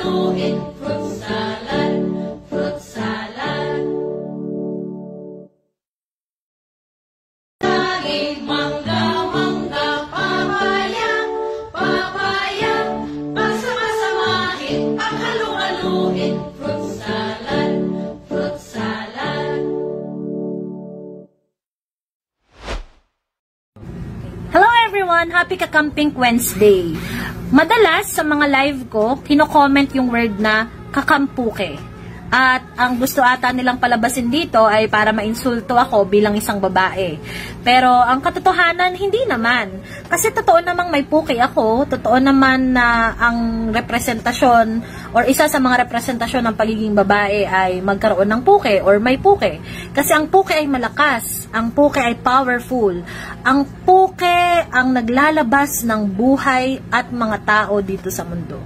haluin fruit salad, fruit salad. Saging, mangga, mangga, papaya, papaya, pagsama-samahin, paghalu-haluin fruit salad, fruit salad. Hello everyone! Happy Kakamping Wednesday! Madalas sa mga live ko, kino-comment yung word na kakampuke. At ang gusto ata nilang palabasin dito ay para mainsulto ako bilang isang babae. Pero ang katotohanan, hindi naman. Kasi totoo namang may puki ako. Totoo naman na ang representasyon or isa sa mga representasyon ng pagiging babae ay magkaroon ng puki or may puki. Kasi ang puki ay malakas. Ang puki ay powerful. Ang puki ang naglalabas ng buhay at mga tao dito sa mundo.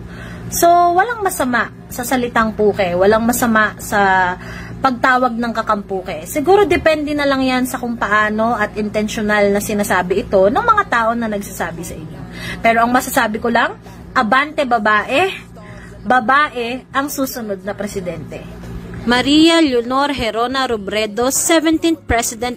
So, walang masama sa salitang puke. Walang masama sa pagtawag ng kakampuke. Siguro depende na lang yan sa kung paano at intentional na sinasabi ito ng mga tao na nagsasabi sa inyo. Pero ang masasabi ko lang, abante babae, babae ang susunod na presidente. Maria Leonor Herona Robredo, 17th President